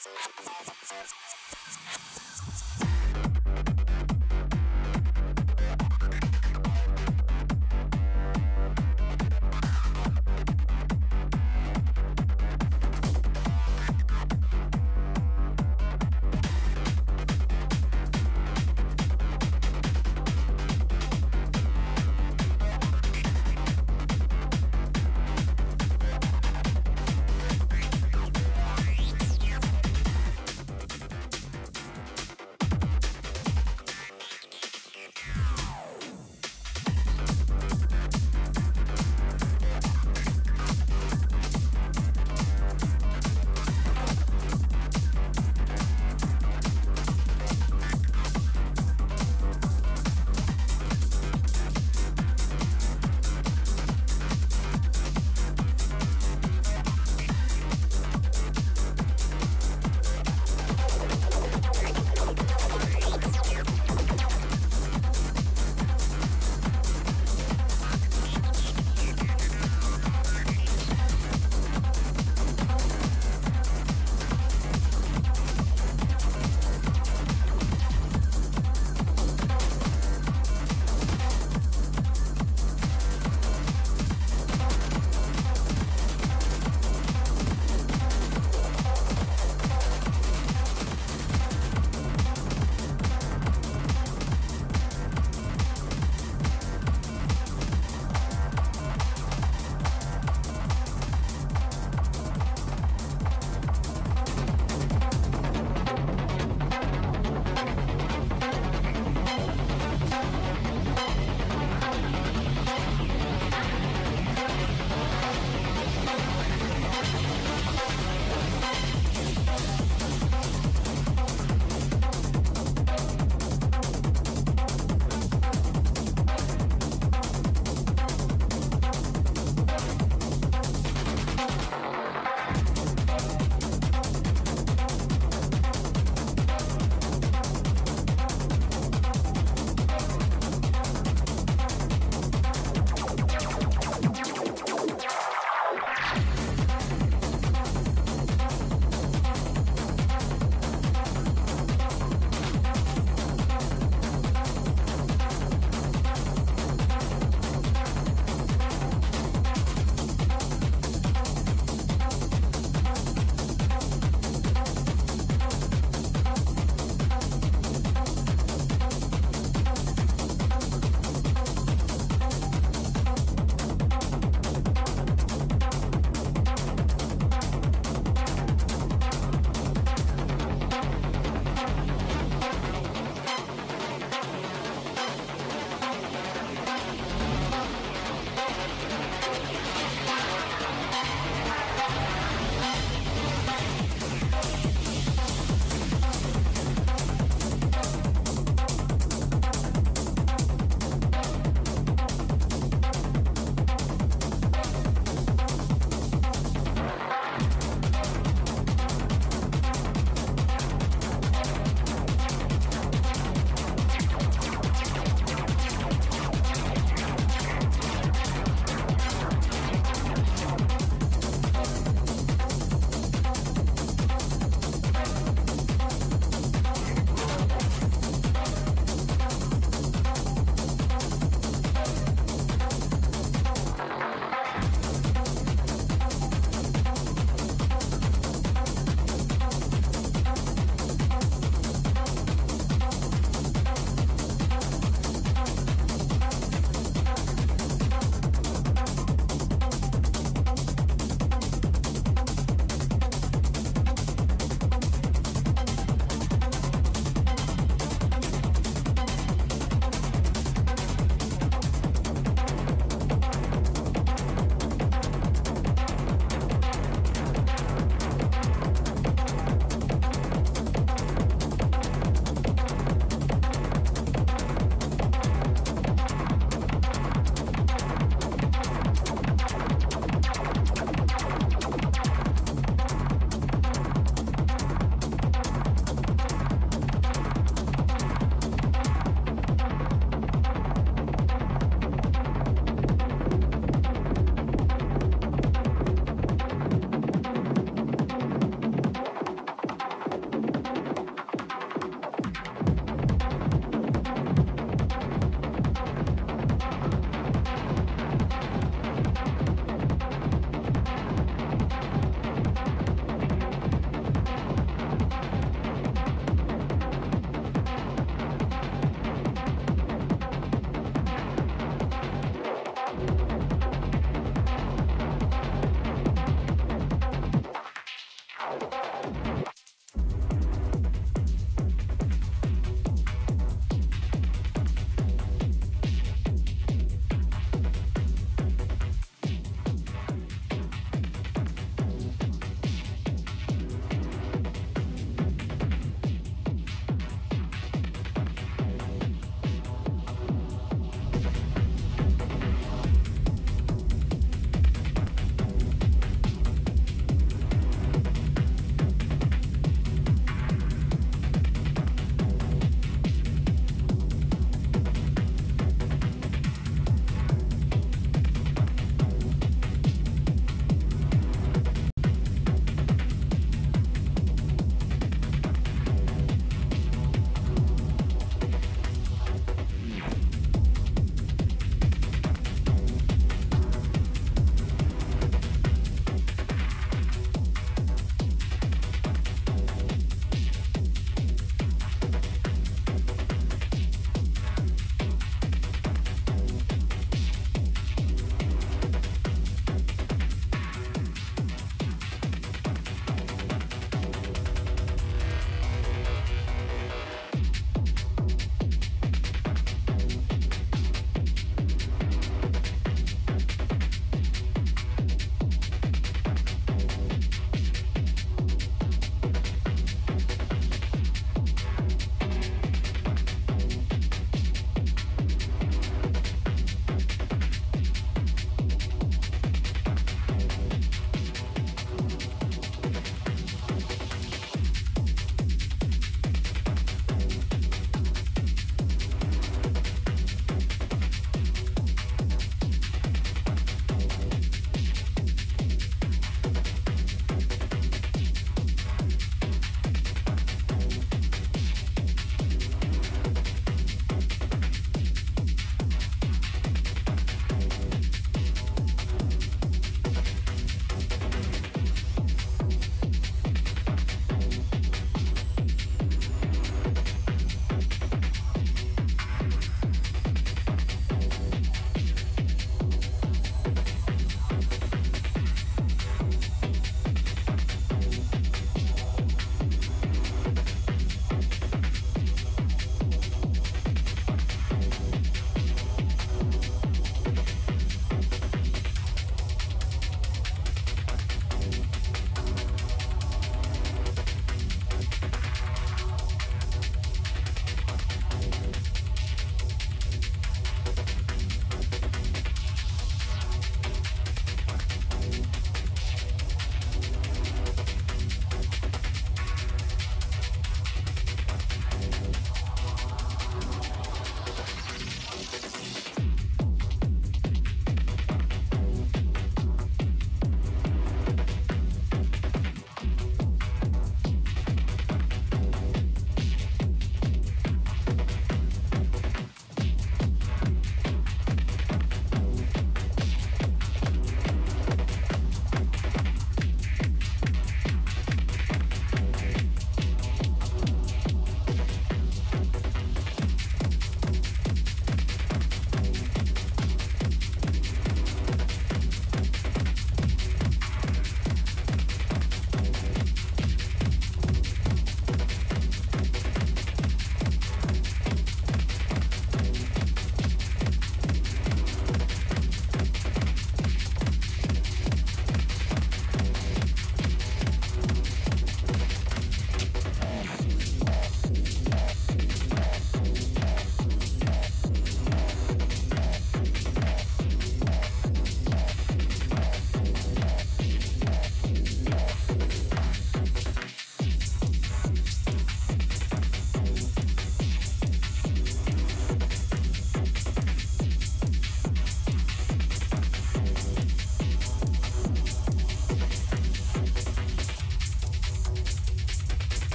Sir, sir, sir, sir,